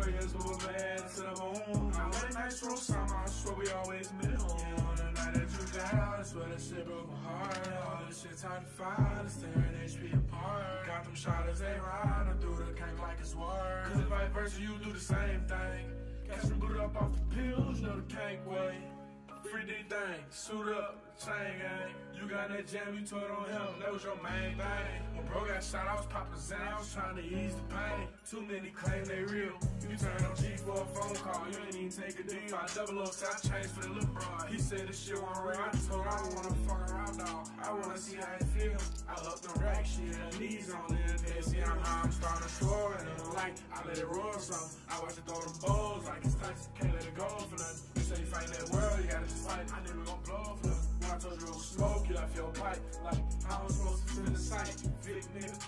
Troyers were mad to the moon. I went nice through summer, I swear we always met home. Yeah, on the night that you down, I swear that shit broke my heart. All this shit time to find, it's tearing HP apart. Got them shotters, they ride, I do the cake like it's work. Cause if I versa, you do the same thing. Catch them booted up off the pills, know the cake way. Free D thing, suit up, chain gang. You got that jam, you told on him, that was your main thing. When bro got shot, I was popping Zan, I was trying to ease the pain. Too many claim they real. You turn on G for a phone call, you ain't even take a deal. I double up, so I changed for the little broad. He said this shit wasn't real. I told him I don't wanna fuck around, dog. I wanna see how it feel. I up the rack, shit, her knees on it. They see I'm high, I'm starting to score, and I'm like, I let it roll some. I watch it throw them balls like it's Tyson, can't let it go for nothing. You say you fight that world, you gotta just fight. I never gon' blow for nothing. When I told you it was smoke, you left your pipe. Like, how I'm the sight? Nigga,